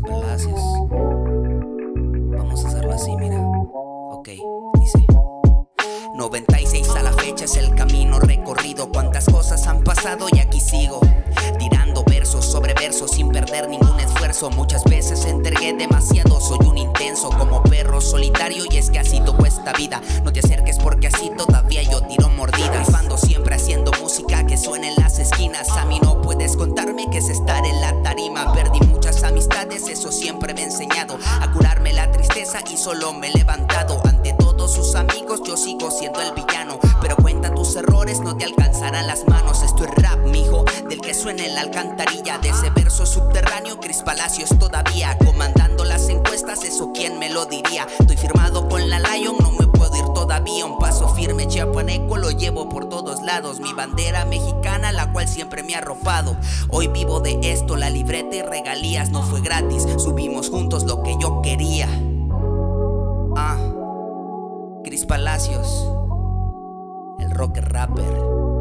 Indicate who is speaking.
Speaker 1: Palacios. Vamos a hacerlo así, mira. Ok, dice. 96 a la fecha es el camino recorrido. Cuántas cosas han pasado y aquí sigo. Tirando versos sobre versos sin perder ningún esfuerzo. Muchas veces entregué demasiado. Soy un intenso como perro solitario. Y es que así tocó esta vida. No te acerques porque así todavía yo tiro mordidas. Rifando siempre haciendo música que suena en las esquinas. A mí no puedes contarme que es estar en la tarea enseñado a curarme la tristeza y solo me he levantado ante todos sus amigos. Yo sigo siendo el villano, pero cuenta tus errores, no te alcanzarán las manos. Esto es rap, mijo, del que suena en la alcantarilla. De ese verso subterráneo, Cris Palacios todavía comandando las encuestas. Eso quién me lo diría. Estoy firmado con la Lion, todavía un paso firme. Chiapaneco lo llevo por todos lados. Mi bandera mexicana la cual siempre me ha arropado. Hoy vivo de esto la libreta y regalías no fue gratis. Subimos juntos lo que yo quería. Ah Cris Palacios el rock rapper.